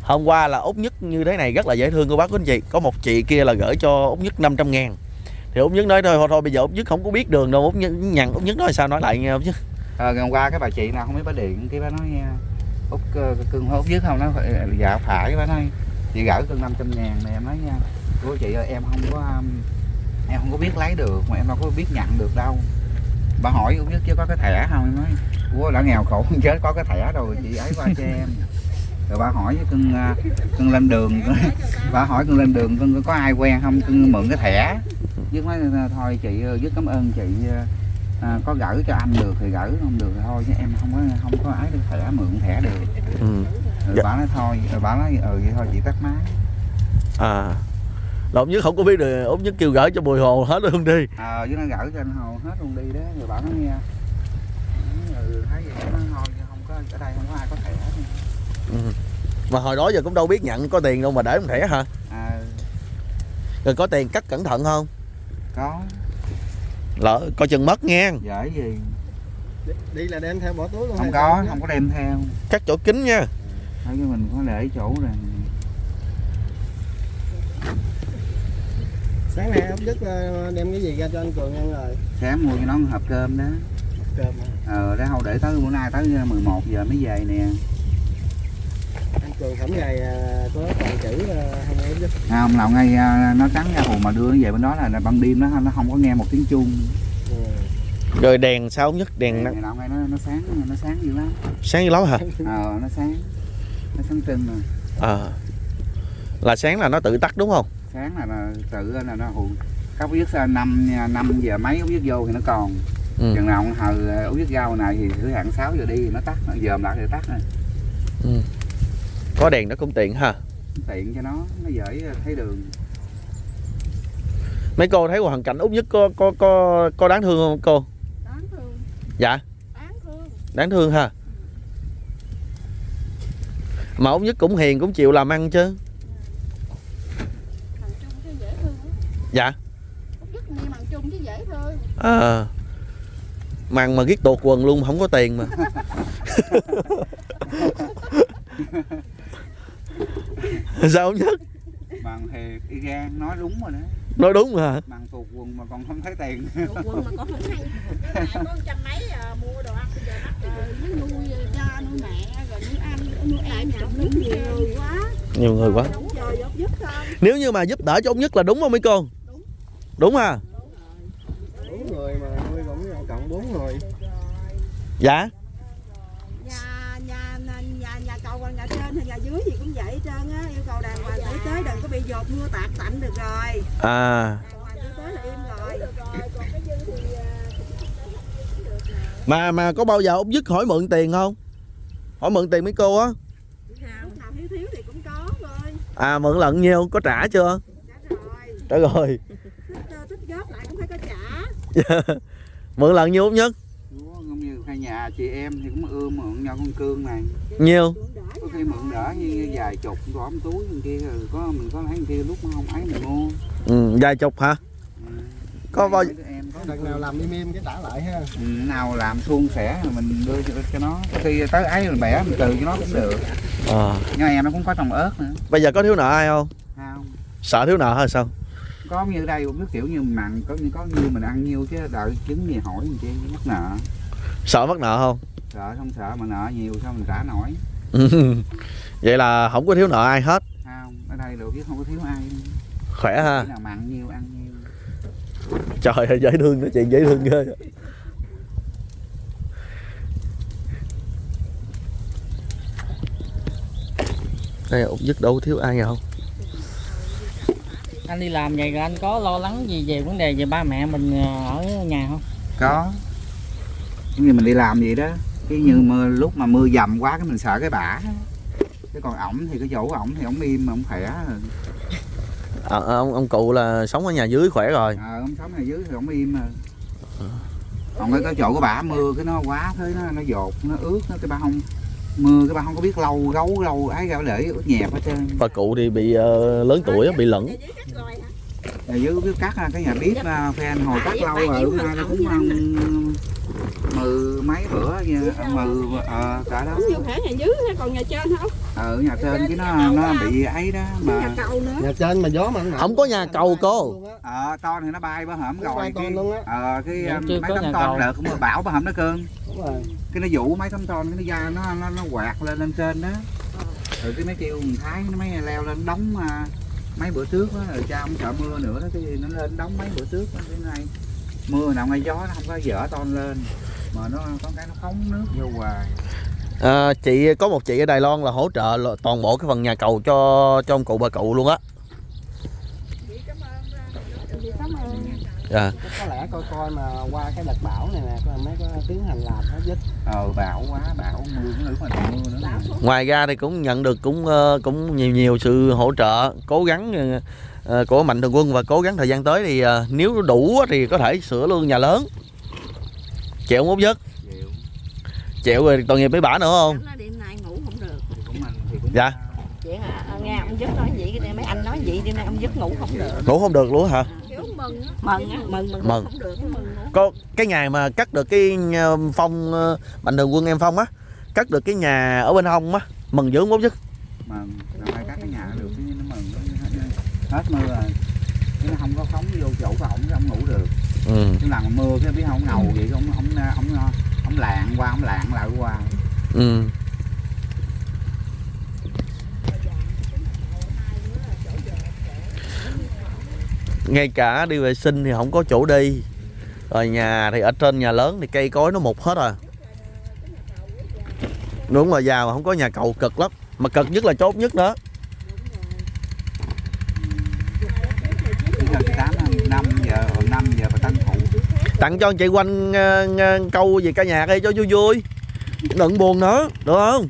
hôm qua là út nhất như thế này rất là dễ thương cô bác của anh chị. Có một chị kia là gửi cho út nhất 500 ngàn. Thì út nhất nói thôi thôi, thôi bây giờ út nhất không có biết đường đâu út nhất nhằn út nhất nói sao nói lại nghe út nhất. À, ngày hôm qua cái bà chị nào không biết bà điện cái bà nói ờ, út ờ, cưng út nhất không nó phải dạ phải bà nói chị gửi cưng 500 ngàn này em nói nha. Của chị ơi em không có um, em không có biết lấy được mà em đâu có biết nhận được đâu. Bà hỏi út nhất chứ có cái thẻ không em nói ủa đã nghèo khổ chết có cái thẻ rồi chị ấy qua cho em rồi bà hỏi với cưng à, cưng lên đường bà hỏi cưng lên đường cưng có ai quen không? Cưng mượn cái thẻ. Dứt nói à, thôi chị ơi, dứt cảm ơn chị à, à, có gửi cho anh được thì gửi không được thì thôi chứ em không có không có ấy được thẻ mượn thẻ được. Ừ. rồi Dạ. bà nói thôi rồi bà nói ừ vậy thôi chị tắt máy. À. Là ông nhất không có biết được ông nhất kêu gửi cho bùi hồ hết luôn đi. Ờ với nó gửi cho anh hồ hết luôn đi đó. Rồi bảo nó nghe. Ừ, thấy vậy nó thôi không có ở đây không có ai có thẻ. hết. Ừ. mà hồi đó giờ cũng đâu biết nhận có tiền đâu mà để ông thẻ hả? À, rồi có tiền cắt cẩn thận không? Có. Lỡ coi chừng mất nghe dễ gì? Đi, đi là đem theo bỏ túi luôn không có không có đem theo. Cắt chỗ kính nha. Thấy cái mình có để chỗ rồi sáng nay ông dứt ờ, đem cái gì ra cho anh cường ăn rồi? Sáng mua cho nó hộp cơm đó. Cơm hả? ờ để không để tới bữa nay tới 11 giờ mới về nè cường thẩm gầy ờ, có còn chữ ờ, không ông dứt à, ông nào ngay à, nó trắng ra hồ mà đưa nó về bên đó là, ban đêm nó nó không có nghe một tiếng chuông. Ừ. rồi đèn sao nhất? Đèn nó ngày nào ngay nó nó sáng nó sáng dữ lắm. Sáng như lắm hả? Ờ nó sáng. Nó sáng trưng rồi à là sáng là nó tự tắt đúng không? Sáng là, là tự là nó hù các biết sao năm năm giờ mấy ống viết vô thì nó còn. Ừ. chừng nào hờ ống viết ra hồi này thì thứ hạng 6 giờ đi thì nó tắt nó dòm lại thì tắt rồi. Ừ. có đèn nó cũng tiện ha. Tiện cho nó nó dễ thấy đường. Mấy cô thấy hoàn cảnh út nhất có có có có đáng thương không cô? Đáng thương. Dạ. Đáng thương. Đáng thương ha. Mà út nhất cũng hiền cũng chịu làm ăn chứ. Thằng trung chứ dễ thương lắm. dạ. À. Màn mà ghét tuột quần luôn không có tiền mà sao không nhất bằng thì y gan nói đúng rồi đó nói đúng hả? Bằng tuột quần mà còn không thấy tiền. Đồ quân mà con không này có trăm mấy à, mua đồ ăn bây giờ mắc tiền. Nó nuôi cha nuôi mẹ rồi nuôi ăn nuôi em nhiều. người quá. Nhiều người quá. Đúng rồi giúp giúp thôi. Nếu như mà giúp đỡ cho ông nhất là đúng không mấy cô đúng. Ha bốn người mà nuôi cũng cộng bốn người. Dạ nhà nhà nhà nhà, nhà cầu còn nhà trên hay nhà dưới gì cũng vậy hết trơn á yêu cầu tế đừng có bị dột mưa tạt tạnh được rồi. À. Mà mà có bao giờ ông dứt hỏi mượn tiền không? Hỏi mượn tiền mấy cô á. Lúc nào thiếu thiếu thì cũng có thôi. À mượn lần nhiêu có trả chưa? Trả rồi. Trả rồi. Thích, ờ, thích góp lại cũng phải có trả. Mượn lần nhiêu ông nhất? Như hai nhà chị em thì cũng ươm mượn nhau con cương này. Nhiêu có khi mượn đỡ như, như vài chục bỏ một túi bên kia rồi có mình có lấy bên kia lúc mà không ấy mình mua. Ừ, vài chục hả? Ừ. Có bao- em có đợt nào làm im im cái trả lại ha. Ừ, nào làm suôn sẻ rồi mình đưa cho, cho nó. Có khi tới ấy mình bẻ mình từ cho nó cũng được. À. nhưng em nó cũng có trồng ớt nữa. Bây giờ có thiếu nợ ai không? Không. Sợ thiếu nợ hay sao? Có như đây cũng biết kiểu như mình ăn có như có như mình ăn nhiêu chứ đợi chứng gì hỏi gì chứ mắc nợ. Sợ mất nợ không? Sợ không sợ mà nợ nhiều sao mình trả nổi vậy là không có thiếu nợ ai hết? Không ở đây được chứ không có thiếu ai. Khỏe ha. Nào mà ăn nhiêu trời ơi dễ thương nói chuyện dễ thương ghê. Đây út dứt đâu thiếu ai đâu anh đi làm vậy rồi anh có lo lắng gì về vấn đề về ba mẹ mình ờ, ở nhà không? Có. Giống như mình đi làm vậy đó cái như mưa lúc mà mưa dầm quá cái mình sợ cái bả chứ còn ổng thì cái chỗ ổng thì ổng im mà ổng khỏe. À, ông ông cụ là sống ở nhà dưới khỏe rồi. Ờ ổng sống này dưới thì ổng im rồi còn cái, cái chỗ của bả mưa cái nó quá thế nó nó dột nó ướt nó cái ba không mưa cái ba không có biết lâu gấu lâu ấy gạo để ướt nhẹp hết trơn. Bà cụ thì bị ờ, lớn tuổi bị lẫn. Nhà dưới cái cắt ra cái nhà bếp uh, phen hồi cắt lâu rồi nó cũng mười mấy bữa nha, mười ờ cả đó. Nhiều thể nhà dưới hay còn nhà trên không ở nhà trên cái nó nó bị ấy đó nhà mà cầu nữa. Nhà trên mà gió mà không có nhà cầu cô. Ờ to thì nó bay bả hổm rồi cái ton luôn á. ờ cái mấy có tấm nhà ton cầu. đợt mưa bão bả hổm nó cơn đúng rồi. Cái nó vũ mấy tấm ton cái nó da nó nó nó quạt lên lên trên đó. Rồi cái mấy kêu thái nó mới leo lên đóng à, mấy bữa trước á rồi cha ông sợ mưa nữa đó cái nó lên đóng mấy bữa trước á, cái này mưa nào ngay gió nó không có dở ton lên mà nó có cái nó phóng nước vô hoài. À, chị có một chị ở Đài Loan là hỗ trợ là toàn bộ cái phần nhà cầu cho cho ông cụ bà cụ luôn á. Dạ. Có lẽ coi coi mà qua cái đợt bão này nè coi mới có tiến hành làm hết dứt. Ờ bão quá bão mưa nữa mà mưa nữa ngoài ra thì cũng nhận được cũng ờ, cũng nhiều nhiều sự hỗ trợ cố gắng ờ, ờ, của mạnh thường quân và cố gắng thời gian tới thì nếu đủ á thì có thể sửa luôn nhà lớn chịu không út giấc? Chịu. Chịu rồi tội nghiệp với bả nữa không? Đêm nay ngủ không được. Thì cũng mình thì cũng Dạ. chị hả? À, nghe ông dứt nói vậy cái mấy anh nói vậy đêm nay ông dứt ngủ không được. Ngủ không được luôn hả? Mừng á. Mừng á mừng mừng Mừng. không được mừng nữa có cái ngày mà cắt được cái ờ, phong ờ, mạnh thường quân em phong á cắt được cái nhà ở bên hông á mừng dữ không mà làm hai các cái nhà được cái nó mừng hết mưa rồi. Cái nó không có phóng vô chỗ của ổng ông ngủ được ừ. chứ lần mưa cái biết không ngầu vậy ông ông ông ông, ông lạng qua ông lạng lại qua. Ừ. Ngay cả đi vệ sinh thì không có chỗ đi. Rồi nhà thì ở trên nhà lớn thì cây cối nó mục hết rồi. Đúng rồi giàu mà không có nhà cầu cực lắm. Mà cực nhất là chốt nhất nữa Bây giờ tám năm giờ năm giờ phải tranh thủ tặng cho anh chị quanh ờ, ờ, câu gì ca nhạc đi cho vui vui. Đừng buồn nữa được không?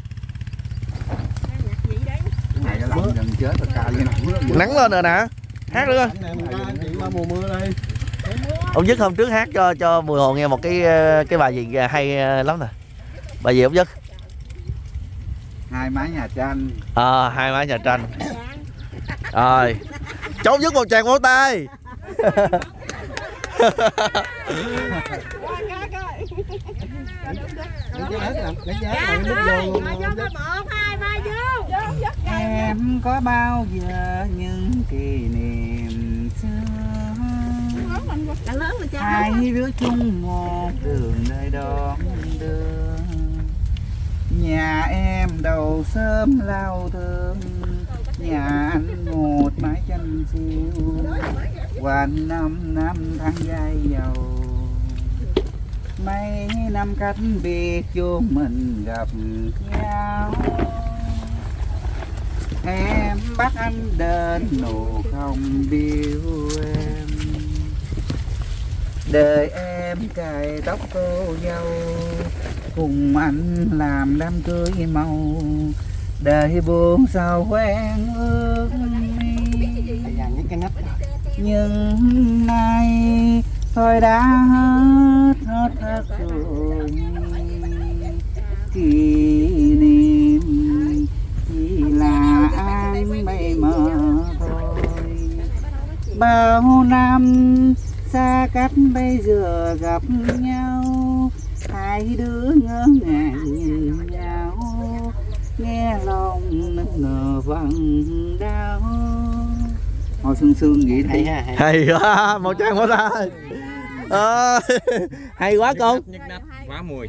Nắng lên rồi nè. Hát nữa ông dứt hôm trước hát cho cho mùi hồ nghe một cái ờ, cái bài gì hay lắm nè. Bài gì ông dứt? Hai mái nhà tranh. Ờ hai mái nhà tranh. Rồi. Cháu dứt một tràng vỗ tay em có bao giờ những kỷ niệm xưa? Hai đứa chung một đường nơi đón đưa nhà em đầu sớm lao thương nhà anh một mái tranh siêu quanh năm năm tháng dài giàu mấy năm cách biệt vô mình gặp nhau. Em bắt anh đến nụ không điêu em. Đời em cài tóc cô dâu. Cùng anh làm đám cưới màu đời buồn sao quen ước nhưng nay thôi đã hết hết hết rồi kỷ niệm chỉ là anh mây mờ thôi. Bao năm xa cách bây giờ gặp nhau hai đứa ngỡ ngàng nhìn nhau nghe lòng vằng đau ngồi sương sương vậy thấy hay quá một tràng vỗ tay Ờ, hay quá con quá mùi.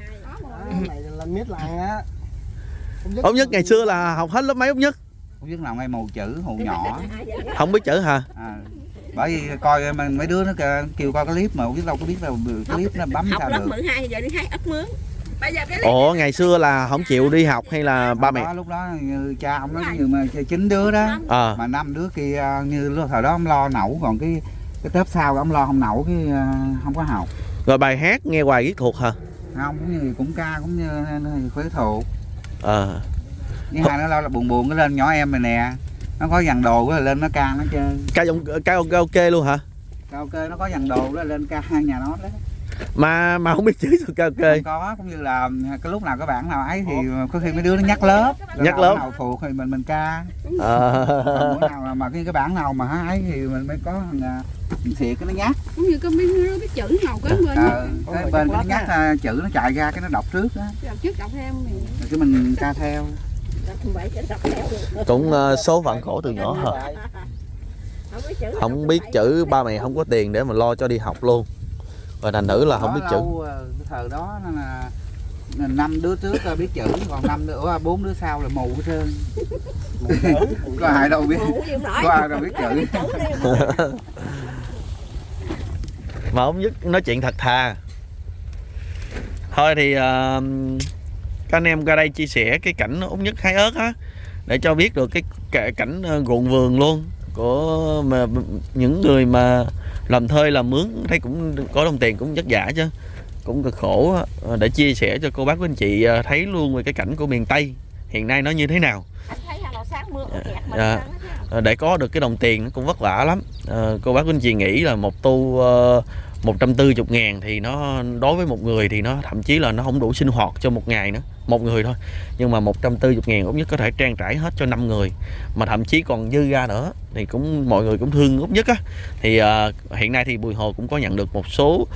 Này là mít làng á ông nhất ngày xưa là học hết lớp mấy ông nhất? Không biết nào ngay màu chữ hồ nhỏ. không biết chữ hả? À, bởi vì coi mấy đứa nó kêu, kêu coi cái clip mà không biết đâu có biết đâu clip nó bấm học sao lớp được. 12 giờ đi hai ấp mướn ủa ngày xưa là không chịu đi học hay là ba mẹ? Đó, lúc đó như cha ông nói như mà chín đứa đó. Ờ. Mà năm đứa kia như lúc thời đó ông lo nấu còn cái cái tớp sau ông lo không nấu cái ờ, không có học. Rồi bài hát nghe hoài viết thuộc hả? Không cũng như cũng ca cũng như khuế thuộc ờ. Với hai nó lo là buồn buồn cái lên nhỏ em này nè. Nó có dàn đồ cái lên nó ca nó chơi. Ca giọng ca ok luôn hả? Ok nó có dàn đồ đó lên ca nhà nó đó mà mà không biết chữ ok không có cũng như là cái lúc nào các bạn nào ấy thì có khi mấy đứa nó nhắc lớp. Nhắc lớp. nào thuộc thì mình mình ca. Ờ bữa nào mà, cái cái bản nào mà ấy thì mình mới có thằng à, thằng xịt cái nó nhắc. Cũng như có biết nó biết chữ nào cái bên ờ, cái bên cái nó nhắc à, chữ nó chạy ra cái nó đọc trước đó đọc trước đọc theo mình rồi cái mình ca theo. Cũng ờ, số phận khổ từ nhỏ hả? Không biết chữ không biết chữ ba mẹ không có tiền để mà lo cho đi học luôn rồi thành nữ là không biết chữ. lâu, ờ, cái thời đó nó là năm đứa trước là biết chữ còn năm đứa bốn đứa sau là mù hết trơn. Có ai đâu biết. Có ai đâu biết chữ. Mà ông nhất nói chuyện thật thà. Thôi thì ờ, các anh em ra đây chia sẻ cái cảnh ông nhất hái ớt á để cho biết được cái cả cảnh ờ, ruộng vườn luôn của mà những người mà làm thuê làm mướn thấy cũng có đồng tiền cũng vất vả chứ. Cũng cực khổ. Ờ, để chia sẻ cho cô bác quý anh chị ờ, thấy luôn về cái cảnh của miền Tây. Hiện nay nó như thế nào. Ờ, để có được cái đồng tiền nó cũng vất vả lắm. Ờ, cô bác quý anh chị nghĩ là một tu uh, 140 ngàn thì nó đối với một người thì nó thậm chí là nó không đủ sinh hoạt cho một ngày nữa một người thôi. Nhưng mà 140 ngàn Út Nhất có thể trang trải hết cho 5 người. Mà thậm chí còn dư ra nữa thì cũng mọi người cũng thương Út Nhất á. Thì uh, hiện nay thì Bùi Hồ cũng có nhận được một số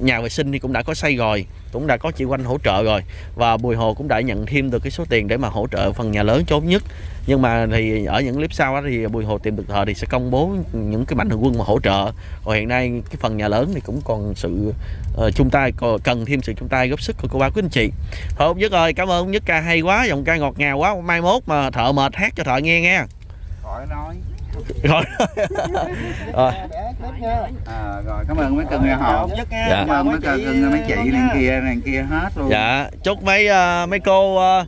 nhà vệ sinh thì cũng đã có xây rồi cũng đã có chị Quanh hỗ trợ rồi. Và Bùi Hồ cũng đã nhận thêm được cái số tiền để mà hỗ trợ phần nhà lớn chốn Nhất. Nhưng mà thì ở những clip sau á thì Bùi Hồ tìm được thợ thì sẽ công bố những cái mạnh thường quân mà hỗ trợ. Còn hiện nay cái phần nhà lớn thì cũng còn sự uh, chung tay còn cần thêm sự chung tay góp sức của cô bác quý anh chị. Thôi ông Nhất ơi cảm ơn ông Nhất ca hay quá giọng ca ngọt ngào quá. Mai mốt mà thợ mệt hát cho thợ nghe nghe. Khỏi nói rồi. Rồi. À, rồi cảm ơn mấy cưng nghe họ. Dạ. cảm ơn mấy cưng mấy chị này kia này kia hết luôn. Dạ chúc mấy ờ, mấy cô ờ,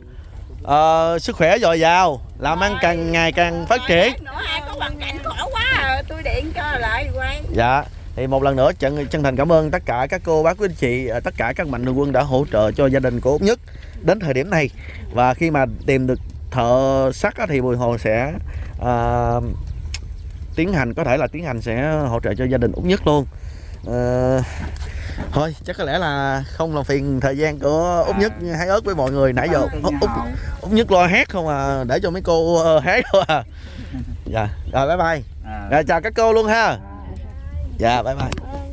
ờ, sức khỏe dồi dào làm ăn càng ngày càng phát triển. Nữa ai có bằng cảnh khổ quá à, tôi điện cho lại quay Dạ thì một lần nữa chân chân thành cảm ơn tất cả các cô bác quý anh chị tất cả các mạnh thường quân đã hỗ trợ cho gia đình của Út Nhất đến thời điểm này. Và khi mà tìm được thợ sắt á, thì Bùi Hồ sẽ à, tiến hành có thể là tiến hành sẽ hỗ trợ cho gia đình Út Nhất luôn. Ờ, thôi chắc có lẽ là không làm phiền thời gian của Út Nhất hái ớt với mọi người. Nãy giờ Út, Út, Nhất lo hát không à để cho mấy cô ờ, hát thôi à. Dạ rồi bye bye. À. rồi chào các cô luôn ha. Dạ bye bye